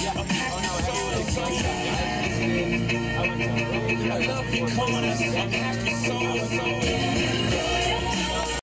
I love your corners. I pack your soul. So